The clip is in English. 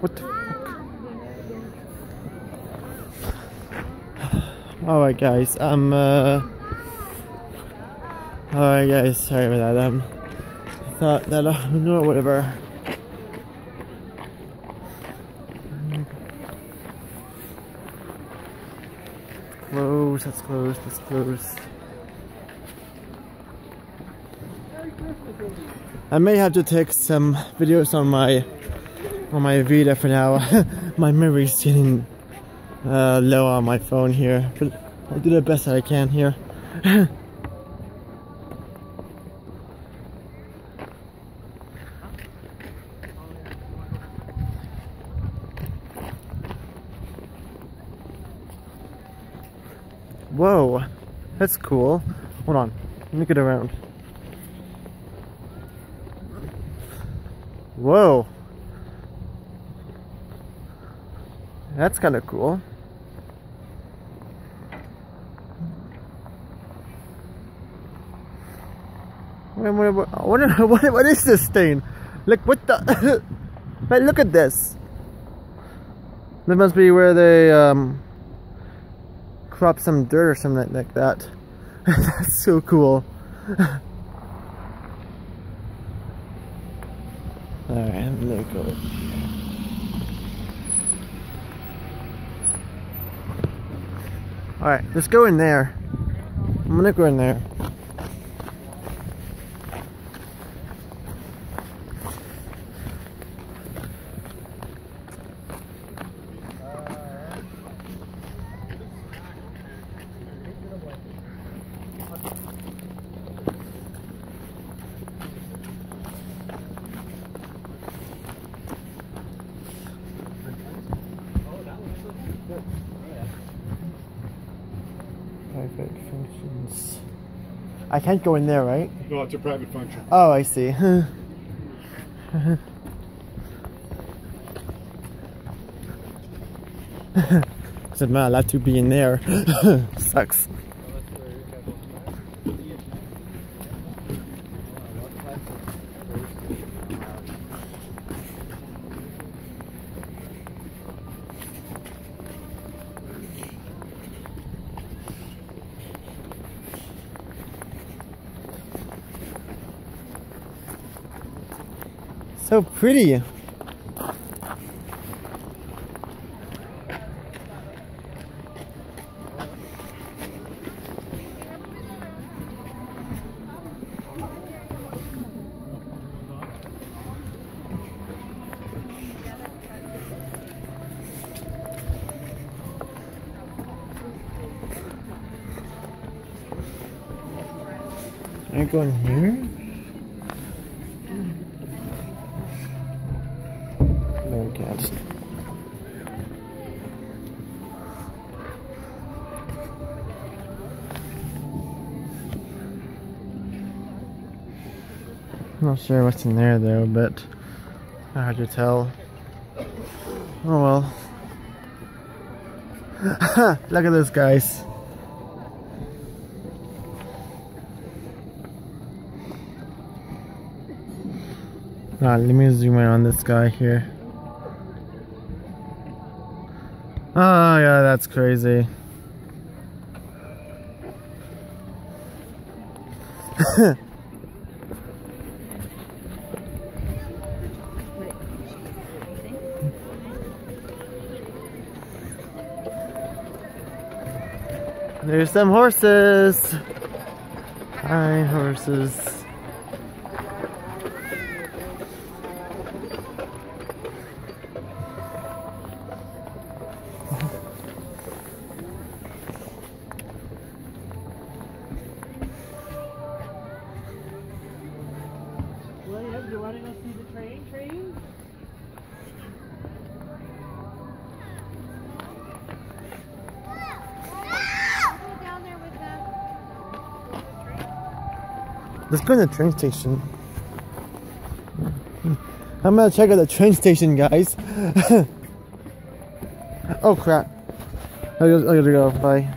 What the fuck? Alright guys, um uh Alright guys, sorry about that. Um I thought that uh, no whatever. Close, that's close, that's close. I may have to take some videos on my on my Vita for now. my memory's getting uh, low on my phone here, but I'll do the best that I can here. Whoa, that's cool. Hold on, let me get around. Whoa. That's kind of cool. What, what, what, what, what is this thing? Look, what the? Hey, look at this. That must be where they um, crop some dirt or something like that. That's so cool. Alright, I'm gonna go. Alright, let's go in there. I'm gonna go in there. Functions. I can't go in there, right? No, it's a private function. Oh, I see. Said, man, allowed to be in there. Sucks. So pretty. I go in here? I'm not sure what's in there though, but hard to tell. Oh well. Look at this, guys. Ah, let me zoom in on this guy here. Oh yeah, that's crazy. There's some horses. Hi, horses. You want to go see the train train? Let's go to the train station. I'm gonna check out the train station, guys. oh crap. I gotta go. Bye.